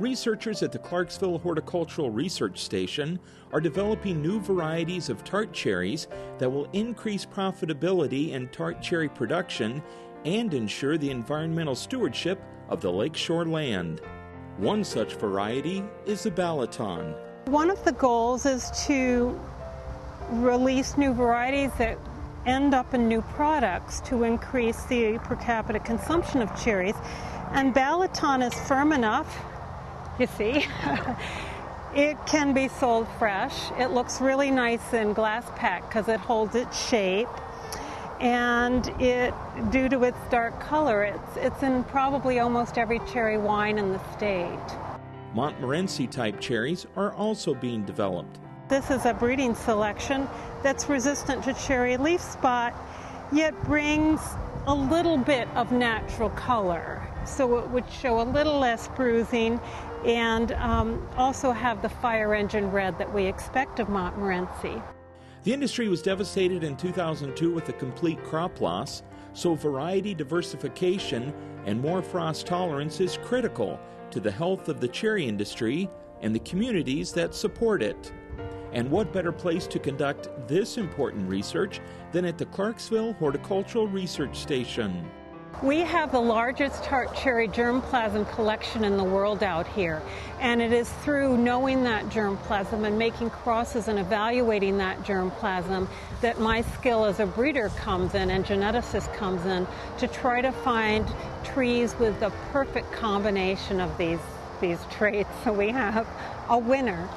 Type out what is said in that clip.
researchers at the Clarksville Horticultural Research Station are developing new varieties of tart cherries that will increase profitability in tart cherry production and ensure the environmental stewardship of the lakeshore land. One such variety is the Balaton. One of the goals is to release new varieties that end up in new products to increase the per capita consumption of cherries. And Balaton is firm enough, you see. it can be sold fresh. It looks really nice in glass pack because it holds its shape. And it, due to its dark color, it's, it's in probably almost every cherry wine in the state. Montmorency type cherries are also being developed. This is a breeding selection that's resistant to cherry leaf spot, yet brings a little bit of natural color. So it would show a little less bruising and um, also have the fire engine red that we expect of Montmorency. The industry was devastated in 2002 with a complete crop loss, so variety diversification and more frost tolerance is critical to the health of the cherry industry and the communities that support it. And what better place to conduct this important research than at the Clarksville Horticultural Research Station? We have the largest tart cherry germplasm collection in the world out here, and it is through knowing that germplasm and making crosses and evaluating that germplasm that my skill as a breeder comes in and geneticist comes in to try to find trees with the perfect combination of these, these traits so we have a winner.